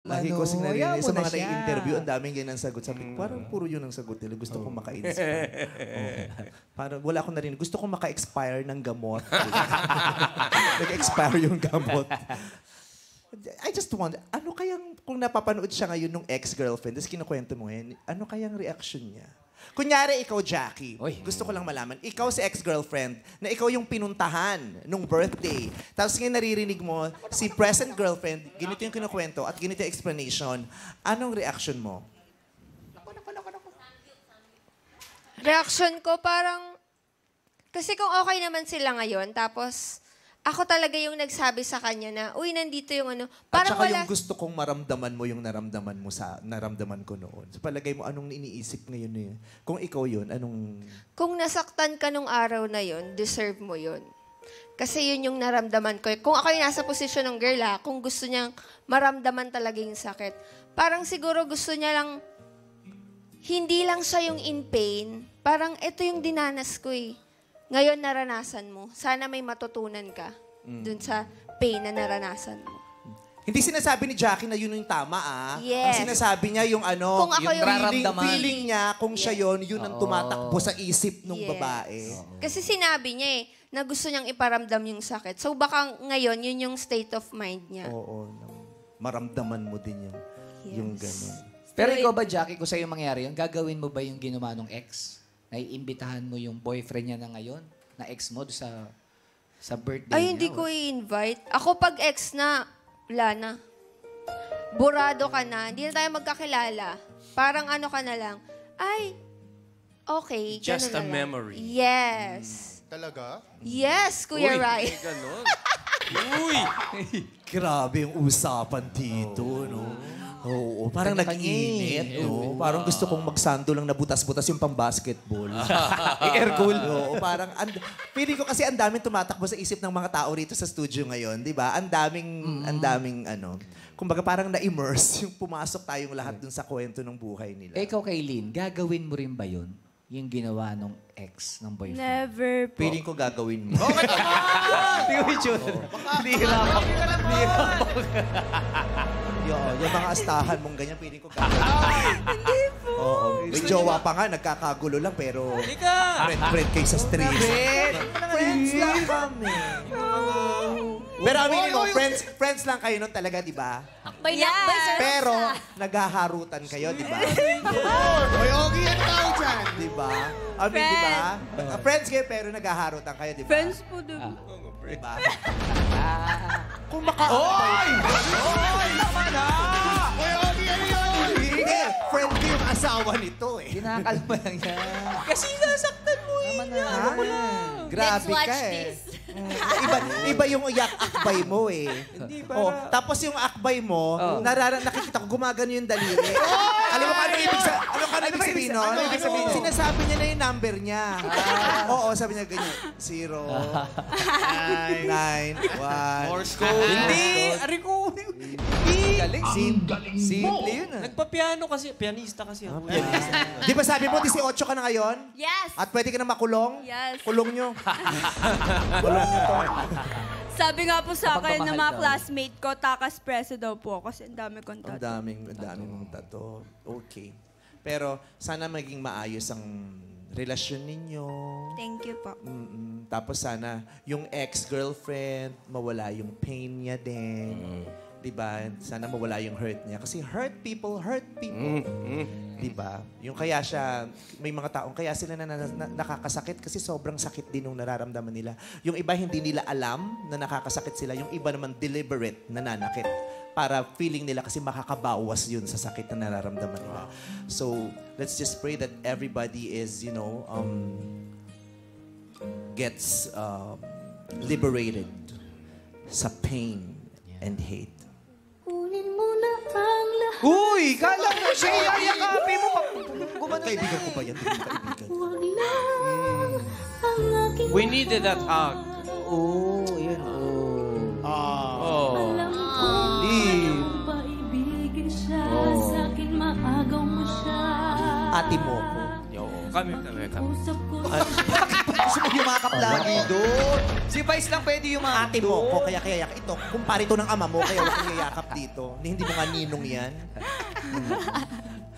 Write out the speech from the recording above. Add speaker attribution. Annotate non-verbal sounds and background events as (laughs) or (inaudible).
Speaker 1: Lagi
Speaker 2: Ano,
Speaker 1: ko sing narinig
Speaker 2: mo
Speaker 1: sa mga nai-interview, ang daming ganyan sagot. Sabi ko, parang puro yun ang sagot nila. Gusto kong maka-inspire. (laughs) Oo. Parang wala akong narinig. Gusto kong maka-expire ng gamot. (laughs) Nag-expire yung gamot. I just wonder, ano kayang, kung napapanood siya ngayon nung ex-girlfriend, tapos kinukwento mo yan, ano kayang reaction niya? Kunyari, ikaw, Jackie,
Speaker 2: Oy.
Speaker 1: gusto ko lang malaman, ikaw si ex-girlfriend, na ikaw yung pinuntahan nung birthday, tapos ngayon naririnig mo, si present girlfriend, ganito yung kinukwento at ganito yung explanation, anong reaction mo?
Speaker 3: Reaction ko parang, kasi kung okay naman sila ngayon, tapos ako talaga yung nagsabi sa kanya na, uy, nandito yung ano.
Speaker 1: At
Speaker 3: Parang
Speaker 1: saka
Speaker 3: wala,
Speaker 1: yung gusto kong maramdaman mo yung naramdaman mo sa naramdaman ko noon. Sa palagay mo, anong iniisip ngayon eh? Kung ikaw yun, anong...
Speaker 3: kung nasaktan ka nung araw na yun, deserve mo yun. Kasi yun yung naramdaman ko. Kung ako yung nasa posisyon ng girl ha, kung gusto niyang maramdaman talaga yung sakit, parang siguro gusto niya lang, hindi lang siya yung in pain, parang ito yung dinanas ko eh. Ngayon naranasan mo. Sana may matutunan ka dun sa pain na naranasan mo.
Speaker 1: Hindi sinasabi ni Jackie na yun yung tama ah.
Speaker 3: Yes.
Speaker 1: Ang sinasabi niya yung ano,
Speaker 3: Kung ako
Speaker 1: yung
Speaker 3: yung-
Speaker 1: feeling, feeling niya kung siya yun, yun ang tumatakbo sa isip ng
Speaker 3: Yes.
Speaker 1: babae.
Speaker 3: Kasi sinabi niya eh, na gusto niyang iparamdam yung sakit. So baka ngayon, yun yung state of mind niya.
Speaker 1: Oo. no. Maramdaman mo din yung, yung ganun.
Speaker 2: Pero ikaw ba, Jackie, kung sa'yo mangyari yun, gagawin mo ba yung ginawa ng ex? Naiimbitahan mo yung boyfriend niya na ngayon, na ex mo, sa sa birthday
Speaker 3: Ay,
Speaker 2: niya?
Speaker 3: hindi ko i-invite. Ako pag ex na, wala na. Burado ka na, hindi na tayo magkakilala. Parang ano ka na lang, ay, okay.
Speaker 4: Just
Speaker 3: ganun
Speaker 4: a
Speaker 3: na lang.
Speaker 4: memory.
Speaker 3: Yes.
Speaker 5: Talaga?
Speaker 3: Yes, Kuya Rai.
Speaker 4: May ganon. (laughs) Uy!
Speaker 1: Grabe yung usapan dito, no? Oo, parang nag-init,
Speaker 2: eh.
Speaker 1: no? Parang gusto kong magsando lang na butas-butas yung pang-basketball. (laughs) (laughs) I-air cool. Oo, parang, and, feeling ko kasi ang daming tumatakbo sa isip ng mga tao rito sa studio ngayon, di ba? Ang daming, ang daming, ano, kumbaga parang na-immerse (laughs) yung pumasok tayong lahat dun sa kwento ng buhay nila.
Speaker 2: Eh, ikaw, Kaylin, gagawin mo rin ba yun? Yung ginawa ng ex ng boyfriend?
Speaker 3: Never po.
Speaker 1: Feeling ko gagawin mo.
Speaker 2: Hindi ko itsura. Hindi hirapang. Hindi.
Speaker 1: Yo, yung mga astahan mong ganyan, feeling ko (laughs) gagawin. Hindi po. Oo. May jowa pa nga, nagkakagulo lang, pero
Speaker 4: Halika!
Speaker 1: friend-friend kayo sa street. Friends lang kami. Pero aminin mo, friends, friends lang kayo nun talaga, di ba?
Speaker 6: Akbay na akbay, sir.
Speaker 1: Pero naghaharutan kayo, di ba?
Speaker 5: May Ogie, ano tawag dyan?
Speaker 1: Di ba? Amin, di ba? Friends kayo, pero naghaharutan kayo, di ba? Friends po, di ba? (laughs) Kung maka... Oy!
Speaker 5: Ogie, ano yun?
Speaker 1: Hindi, friend ko yung asawa nito eh.
Speaker 2: Kinakalma lang yan.
Speaker 4: Kasi nasaktan mo eh.
Speaker 2: Tama na. Ano ko lang.
Speaker 1: Grabe
Speaker 6: Let's watch
Speaker 1: ka eh.
Speaker 6: this.
Speaker 1: Iba, iba yung yak akbay mo eh.
Speaker 4: Hindi,
Speaker 1: Oh,
Speaker 4: para...
Speaker 1: tapos yung akbay mo,
Speaker 2: Oh.
Speaker 1: narara nakikita ko gumagano yung daliri. Alam mo kung ano ibig sa ano ka ibig sabihin nun?
Speaker 2: ano ibig sabihin?
Speaker 1: Sinasabi niya na yung number niya. Oo, sabi niya ganyan. Zero, nine, nine, one.
Speaker 4: Morse code. Hindi! Ari
Speaker 2: Galing. Sim- Simple yun ah.
Speaker 4: Nagpa-piano kasi. Pianista kasi ako.
Speaker 1: Di ba sabi mo, 18 ka na ngayon?
Speaker 6: Yes.
Speaker 1: At pwede ka na makulong?
Speaker 6: Yes.
Speaker 1: Kulong nyo. (laughs) Kulong nyo to.
Speaker 7: Sabi nga po sa akin ng mga
Speaker 2: daw.
Speaker 7: classmate ko, takas preso daw po ako kasi ang dami kong
Speaker 1: Ang
Speaker 7: tattoo.
Speaker 1: daming, ang daming mong tato. Okay. Pero sana maging maayos ang relasyon ninyo.
Speaker 7: Thank you po.
Speaker 1: Mm-mm. Tapos sana yung ex-girlfriend, mawala yung pain niya din. Diba? Sana mawala yung hurt niya. Kasi hurt people, hurt people. Diba? Yung kaya siya, may mga taong kaya sila na, na- na- nakakasakit kasi sobrang sakit din nung nararamdaman nila. Yung iba hindi nila alam na nakakasakit sila. Yung iba naman deliberate na nanakit para feeling nila kasi makakabawas yun sa sakit na nararamdaman nila. So, let's just pray that everybody is, you know, um, gets um, liberated sa pain and hate.
Speaker 2: Uy! Kala mo siya yayakapin mo. Gumano
Speaker 1: Kaibigan ko ba yan? Hindi mo kaibigan.
Speaker 6: Huwag lang ang aking
Speaker 4: We needed that hug.
Speaker 2: Oo, yan. Oo.
Speaker 4: Oh.
Speaker 6: alam ko.
Speaker 2: Deep.
Speaker 6: Kung paibigin siya,
Speaker 2: Oh.
Speaker 6: sa akin maagaw mo siya.
Speaker 1: Ate mo ko.
Speaker 4: Yo, kami, kami, kami.
Speaker 6: Usap ko
Speaker 1: Bakit
Speaker 2: yumakap lagi doon. Si Vice lang pwede yumakap
Speaker 1: Ate mo ko, kaya kaya yak. Ito, kumpare to ng ama mo, kaya huwag kang yayakap dito. Hindi mo nga ninong yan. (laughs)